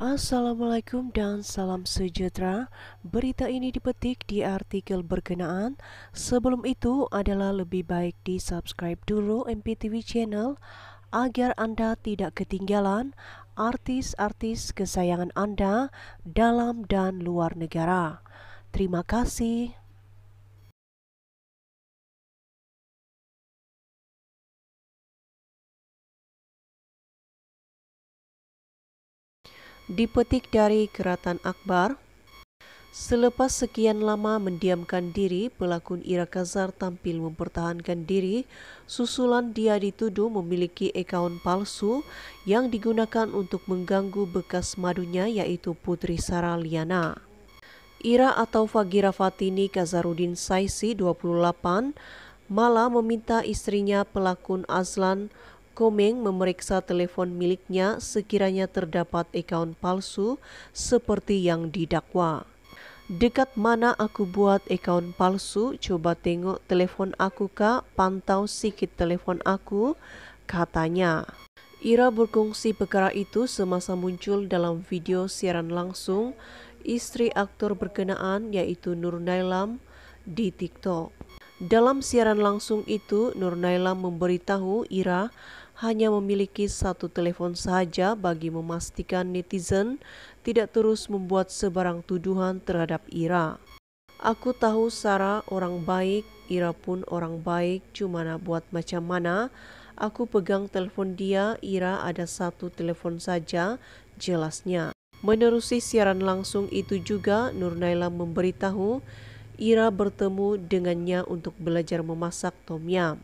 Assalamualaikum dan salam sejahtera. Berita ini dipetik di artikel berkenaan. Sebelum itu adalah lebih baik di subscribe dulu MPTV channel agar Anda tidak ketinggalan artis-artis kesayangan Anda dalam dan luar negara. Terima kasih. Dipetik dari Keratan Akbar, Selepas sekian lama mendiamkan diri, pelakon Ira Kazar tampil mempertahankan diri susulan dia dituduh memiliki akaun palsu yang digunakan untuk mengganggu bekas madunya yaitu Putri Sarah Liana. Ira atau Fagira Fatini Kazarudin Saisi 28 malah meminta istrinya pelakon Azlan Komeng memeriksa telepon miliknya sekiranya terdapat akun palsu seperti yang didakwa. Dekat mana aku buat akun palsu? Coba tengok telepon aku kak, pantau sikit telepon aku, katanya. Ira berkongsi perkara itu semasa muncul dalam video siaran langsung istri aktor berkenaan yaitu Nur Nailam di TikTok. Dalam siaran langsung itu, Nur Nailam memberitahu Ira hanya memiliki satu telepon saja bagi memastikan netizen tidak terus membuat sebarang tuduhan terhadap Ira. Aku tahu Sarah orang baik, Ira pun orang baik, cuma buat macam mana. Aku pegang telepon dia, Ira ada satu telepon saja, jelasnya. Menerusi siaran langsung itu juga, Nur Naila memberitahu Ira bertemu dengannya untuk belajar memasak tom yum.